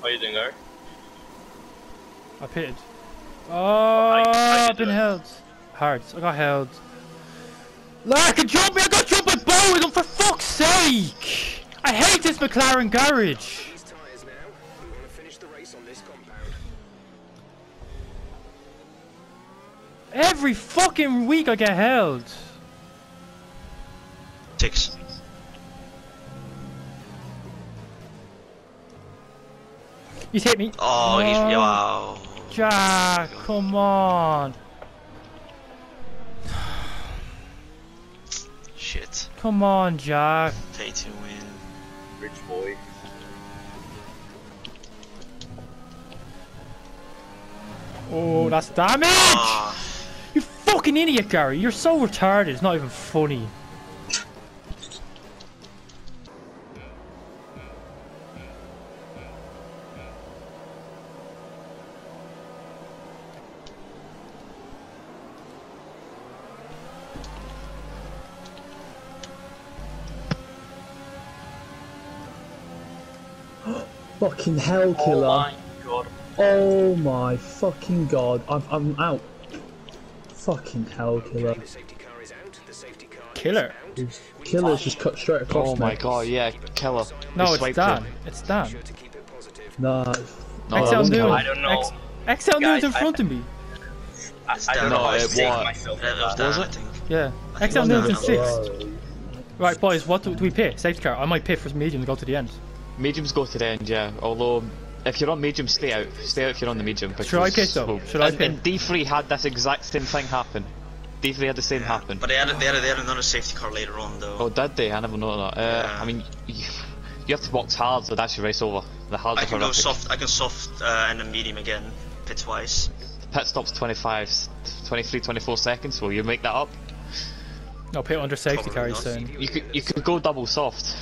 How you doing, Gary? I pitted. Oh, I've been held. Hard. I got held. Lark, I jump me! I got jumped by Boeing! For fuck's sake! I hate this McLaren garage! These tyres now. We want to finish the race on this compound. Every fucking week I get held. Six. He's hit me. Oh, he's Oh. wow. Jack, come on. Shit. Come on, Jack. Pay to win. Rich boy. Oh, that's damage! Ah, You fucking idiot, Gary. You're so retarded. It's not even funny. Fucking hell, killer. Oh killer. my god. Oh my fucking god. I'm, I'm out. Fucking hell, killer. The safety car is out. The safety car Killer. is. Killer's just cut straight across Oh my me. god, yeah, killer. No, He it's swiped Dan. it. It's Dan. Sure to keep it positive. Nah. No, XL that Noon. I don't know. X- XL Noon's in Guys, I- front of me. I, I don't know No, I it saved myself. was for Was it? Yeah. think XL it's Noon's in sixth. Right, boys, what do, do we pay? Safety car. I might pay for medium to go to the end. Mediums go to the end, yeah. Although, if you're on medium, stay out. Stay out if you're on the medium. Because, Should I pick though? well, Should I and, pick? and D3 had this exact same thing happen. D3 had the same Yeah. happen. But they had, they, had, they had another safety car later on, though. Oh, did they? I never know that. Uh, Yeah. I mean, you, you have to box hard, so that's your race over. The hard I are can go soft. I can soft uh, and then medium again, pit twice. Pit stop's 25, 23, 24 seconds. Will you make that up? No, pit under safety car, Probably he's not. You could you could go double soft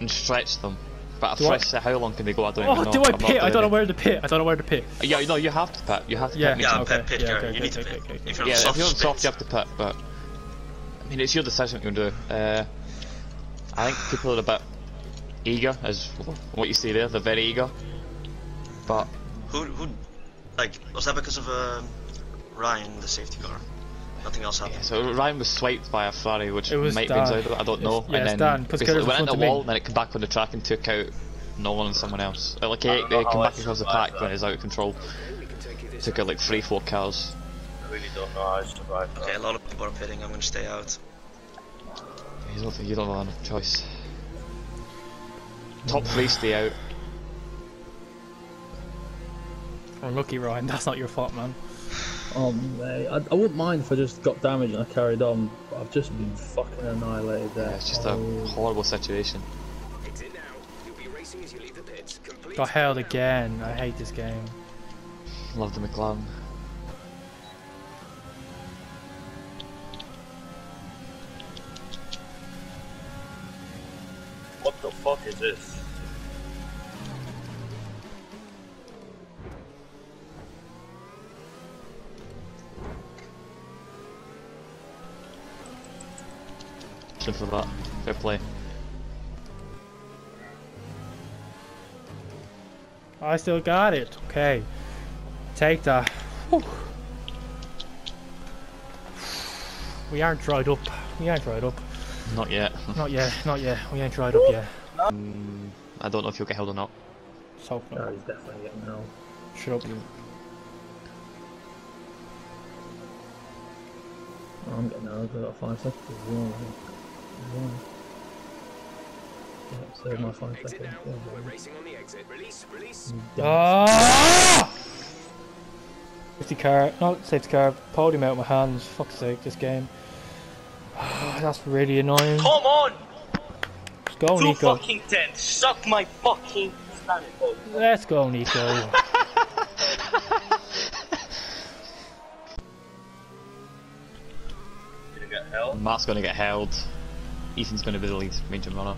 and stretch them. But Do I- a fresh how long can they go? I don't Oh, even know. do I I'm not pit? I don't know where to pit. I don't know where to pit. Yeah, no, you have to pit. You have to Yeah. pit. Yeah, medium. pit, okay, pit, yeah, okay, you okay, need to okay, pit. okay, okay. If you're on Yeah, soft, if you're on soft, you have to pit, but I mean, it's your decision what you do. Uh, I think people are a bit eager, as what you see there. They're very eager, but Who, who, like, was that because of uh, Ryan, the safety car? Nothing else happened. yeah, so Ryan was swiped by a Ferrari, which It was might Dan. be inside of. I don't It's- know. yeah, and then Dan, 'cause basically Keller's in went front into the of me. wall, and then it came back on the track and took out Nolan and someone else. Uh, Like, it, don't know it came back across the pack track when that. it's out of control. We can take you this Took out like three, four cars. I really don't know how I survived that. Okay, a lot of people are pitting. I'm gonna stay out. You don't, you don't have enough choice. Top three stay out. Unlucky, Ryan. That's not your fault, man. Oh mate, I, I wouldn't mind if I just got damaged and I carried on. But I've just been fucking annihilated there. Yeah, it's just oh. a horrible situation. Exit now. You'll be racing as you leave the pits. Complete Got held again. I hate this game. Love the McLaren. What the fuck is this? Good for that. Fair play. I still got it. Okay. Take that. Whew. We aren't dried up. We aren't dried up. Not yet. Not yet. Not yet. We ain't dried up yet. Mm, I don't know if you'll get held or not. So, no. He's definitely getting held. Shut up. Oh, I'm getting held. I've got five seconds as well. I think. As well. My five Exit now. Yeah, We're racing on the exit. Release. Release. Ah! Safety car, not safety car, podium out of my hands. Fuck's sake, this game. That's really annoying. Come on! Let's go, Two Nico. fucking tenths. Suck my fucking planet, boy. Let's go, Nico. Gonna get held. Matt's gonna get held. Ethan's gonna be the lead medium runner.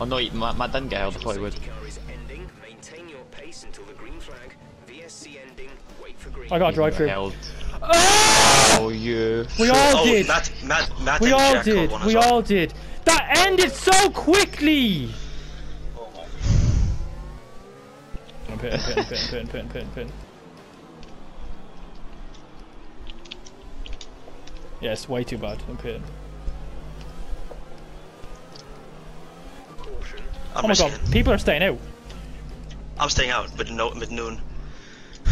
Oh no, he- Matt, Matt didn't get held. I thought he would. Safety car is ending. Maintain your pace until the green flag. VSC ending. Wait for green. I got Ethan drive got through. held. Ah! Oh, you. We all oh, did. Matt, Matt, Matt We all Jack did. one as We well. all did. That ended so quickly. Oh my. I'm pitting, pitting, pitting, pitting, pitting, pitting, pitting. Yeah, it's way too bad. I'm pitting. I'm Oh my god, it. people are staying out. I'm staying out mid no mid noon.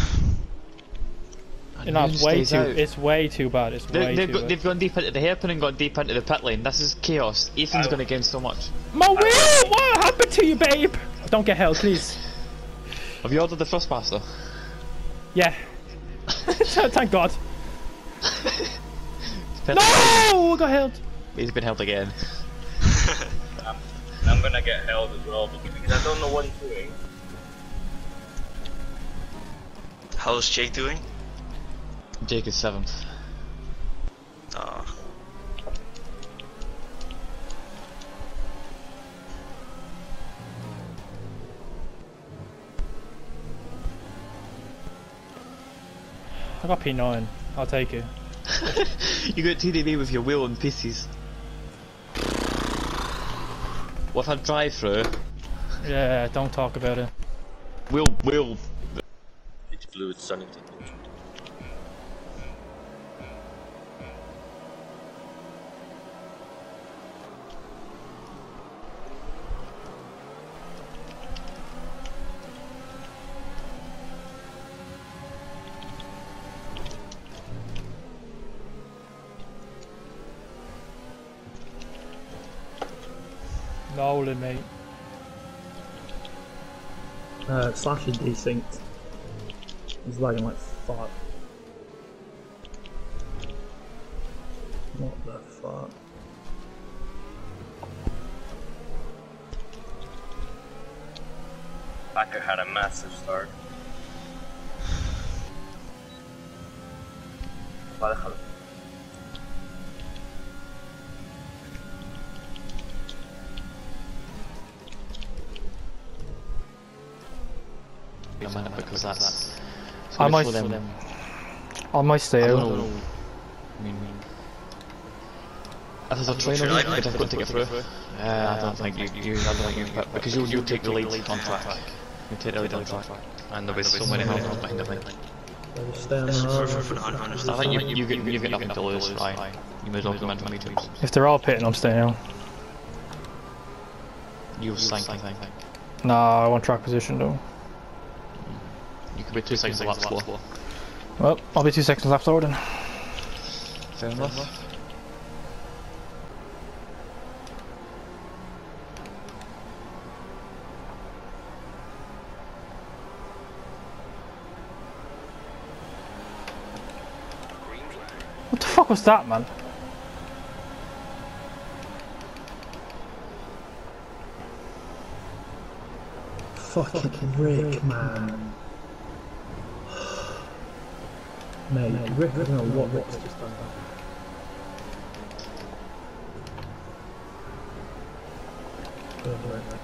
You know, it's way too. out. It's way too bad. It's They, way they've, too got, bad. they've gone deep into the hairpin and gone deep into the pit lane. This is chaos. Ethan's I- going to gain so much. My wheel! What happened to you, babe? Don't get held, please. Have you ordered the first Thrustmaster? Yeah. Thank God. No! lane. I got held. He's been held again. I'm, I'm gonna get held as well because I don't know what he's doing. How's Jake doing? Jake is seventh. Uh, I got P9. I'll take it. you got TDB with your wheel and pieces. With a drive through, Yeah, don't talk about it. We'll It's blue, it's Sunnington. Nolan, mate. Uh, Slash is desynced. He's lagging like fuck. What the fuck? Packer had a massive start. a minute because that's. it's I might- slow them. I might stay I out. don't know. I mean, if there's a train sure on I- it, I it's difficult to get through. Uh, I don't think you, you, I don't think you, but because you'll, you'll take the lead on track. You take the lead on track. And there'll be so many helmets behind them. So just stay for, for, for the. I think you, you, get, you get nothing to lose, right? You may as well come into meetings. If they're all pitting, I'm staying out. You'll sink, I think. Nah, I want track position though. You could be two seconds lap slow. Well, I'll be two seconds left over then. Fair enough. What the fuck was that, man? Fucking Rick, man. Mate, Rick, I don't know what just done.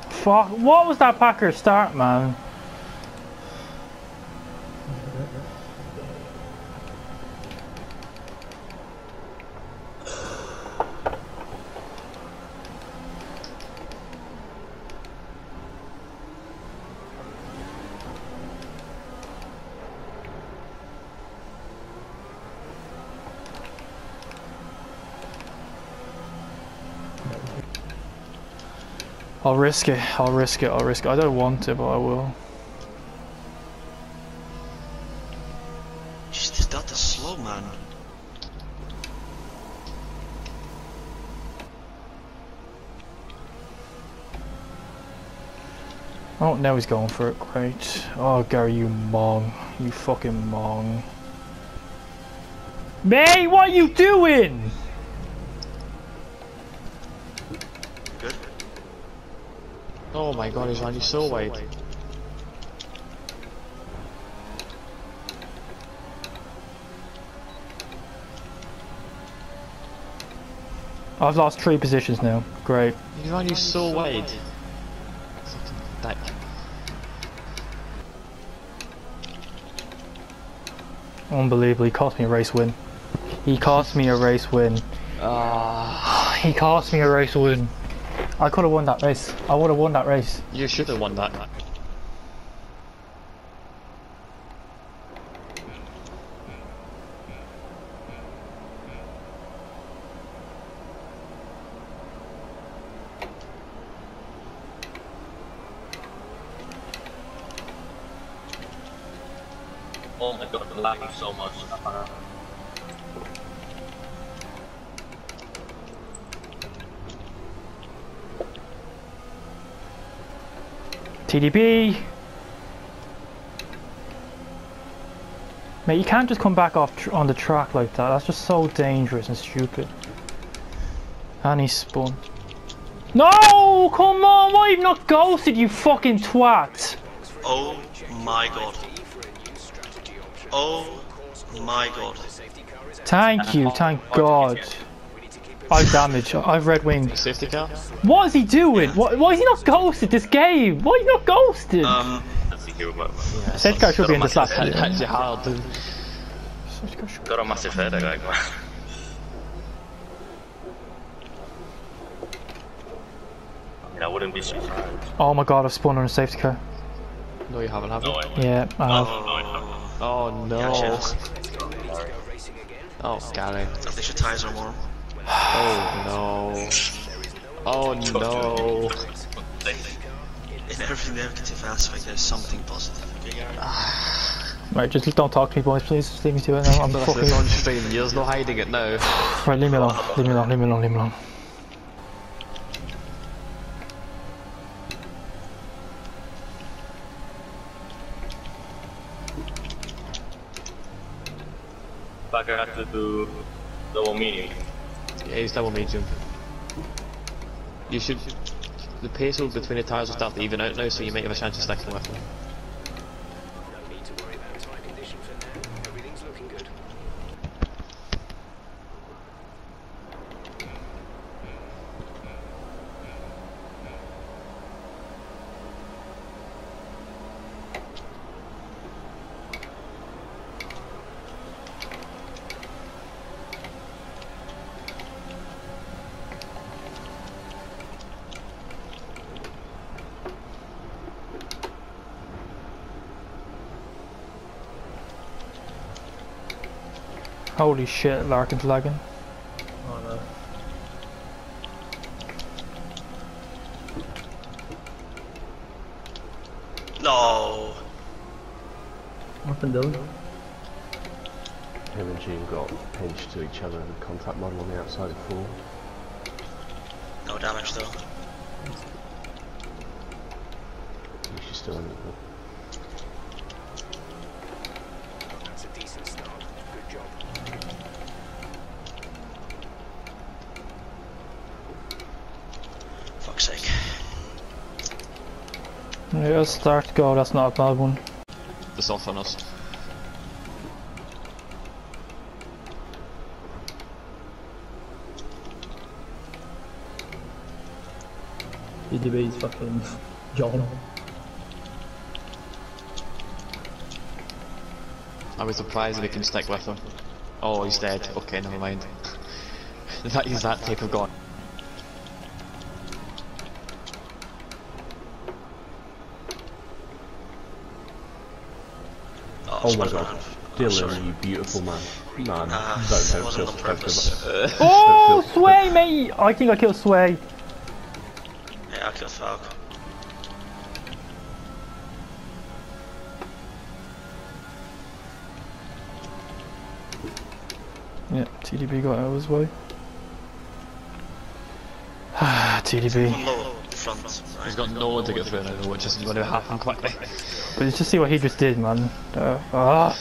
Fuck, what was that Packer start, man? I'll risk it, I'll risk it, I'll risk it. I don't want to, but I will. Jeez, this Delta's slow, man. Oh, now he's going for it. Great. Oh, Gary, you mong. You fucking mong. May, what are you doing? Oh my god, he's running so wide. I've lost three positions now. Great. He's running so wide. Unbelievable. He cost me a race win. He cost me a race win. Ah, He cost me a race win. I could have won that race. I would have won that race. You should have won that. Oh my god, I'm lagging so much. TDB. Mate, you can't just come back off tr on the track like that. That's just so dangerous and stupid. And he spun. No! Come on! Why have you not ghosted, you fucking twat? Oh my god. Oh my god. Thank you, thank God. I've damaged. I've red winged. Safety car? What is he doing? Why, why is he not ghosted this game? Why is he not ghosted? Um, Safe car should be in this last Hit video. you hard, dude. Got a massive headache, like, man. I mean, I wouldn't be surprised. Oh my god, I've spun on a safety car. No, you haven't, have you? No, Yeah, I have. oh, Oh no. yeah. Oh, Gary. At least your tires are warm. Oh no. Oh no. In every negative aspect, there's something positive. Okay, Right, just don't talk to me, boys, please. Just leave me to it now. I'm That's fucking. on stream. There's no hiding it now. Right, leave me alone. Leave me alone. Leave me alone. Leave me alone. Fuck, I have to do double he's double medium. You should. The pace between the tires will start to even out now, so you might have a chance of sticking with him. No need to worry about tyre condition for now. Everything's looking good. Holy shit, Larkin's lagging. Oh no. No. What happened, Dylan? Him and Gene got pinched to each other in the contact model on the outside of four. No damage though. She's still in it. That's a decent start. Good job. Fuck's sake. Yeah, start to go. That's not a bad one. The soft on us. DDB's fucking John. I was surprised that he can stick with him. Oh, he's dead. Okay, never mind. that is that type of god. Oh, my god. Dylan, you beautiful man. Man, Ah, don't it don't wasn't feel on don't purpose. feel Oh, Sway, mate! I think I killed Sway. Yeah, I killed Falk. Yeah, TDB got out of his way. Ah, TDB. One low front. Right. He's got no one to get through now, which is going to happen quickly. But just see what he just did, man. Uh, ah.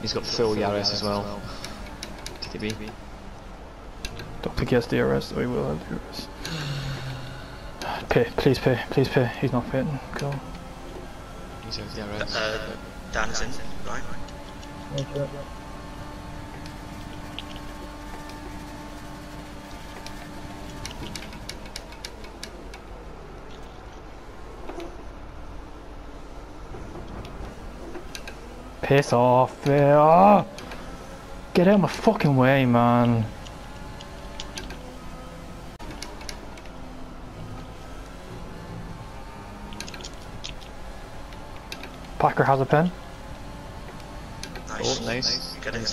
He's got Phil Yaris as well. TTB. Don't think he has DRS, though he will have DRS. Pay, please pay, please pay. He's not fitting. Go. He's has DRS. Uh, Dan is in, right? Okay. Piss off. ah. Get out of my fucking way, man. Packer has a pen. Nice. Oh, nice. Getting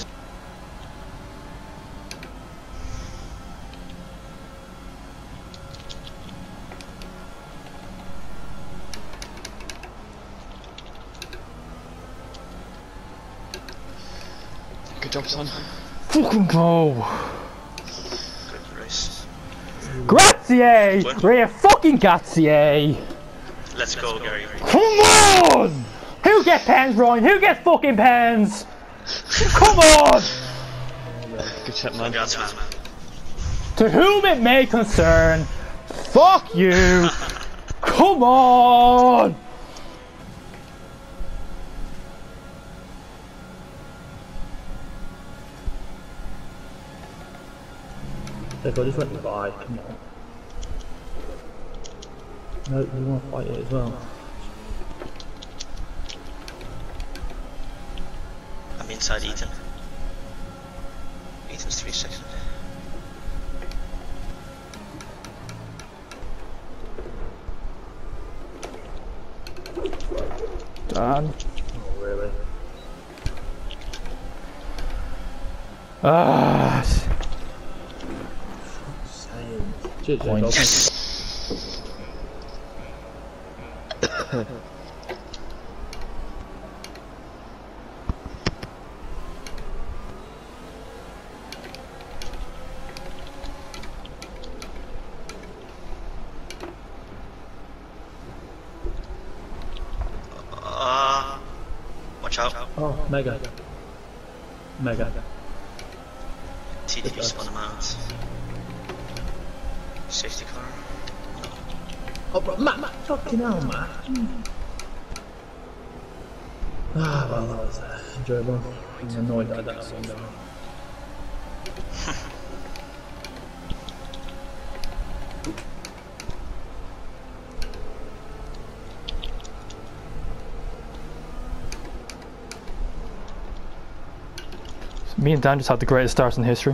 Good job, son. Fucking go. Good race. Grazie! Ray fucking grazie! Let's go, Gary. Come on! Who gets pens, Ryan? Who gets fucking pens? Come on! Good shit, man. Congrats, man. To whom it may concern, fuck you! Come on! Look, I just went buy. come on. No, you want to fight it as well. I'm inside Ethan. Ethan's three seconds. Done. Oh, really? Ah, Same. Cheers, Point. Uh, watch out. Oh, mega. Mega. TDB spun him out. Safety car. Oh, bro, Matt, Matt, fucking hell, Matt. Ah, well, that was uh, enjoyable. I'm annoyed that I don't have one down. me and Dan just had the greatest starts in history.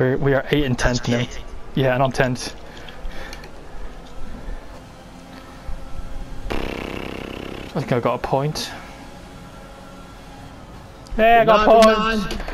We're, we are 8 and 10th now. Yeah, and I'm 10th. I think I got a point. Hey, I got a point! nine.